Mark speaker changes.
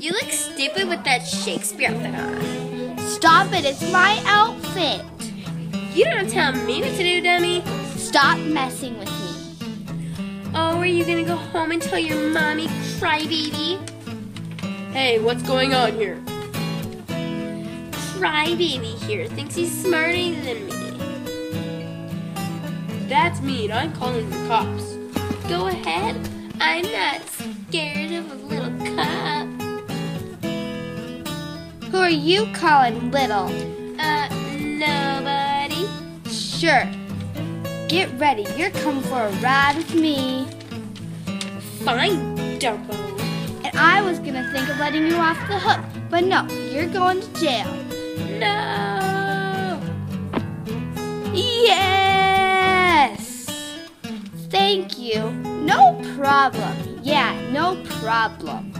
Speaker 1: You look stupid with that Shakespeare outfit on.
Speaker 2: Stop it, it's my outfit.
Speaker 1: You don't tell me what to do, dummy.
Speaker 2: Stop messing with me.
Speaker 1: Oh, are you gonna go home and tell your mommy, crybaby?
Speaker 3: Hey, what's going on here?
Speaker 1: Crybaby here thinks he's smarter than me.
Speaker 3: That's mean. I'm calling the cops.
Speaker 1: Go ahead. I'm not scared of a
Speaker 2: Who are you calling little?
Speaker 1: Uh, nobody.
Speaker 2: Sure. Get ready, you're coming for a ride with me.
Speaker 1: Fine, Dumbo.
Speaker 2: And I was gonna think of letting you off the hook, but no, you're going to jail.
Speaker 1: No.
Speaker 2: Yes! Thank you. No problem. Yeah, no problem.